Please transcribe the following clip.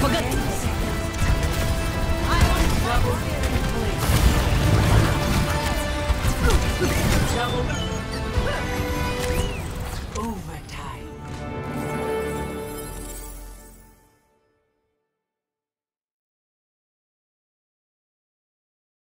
かかってます。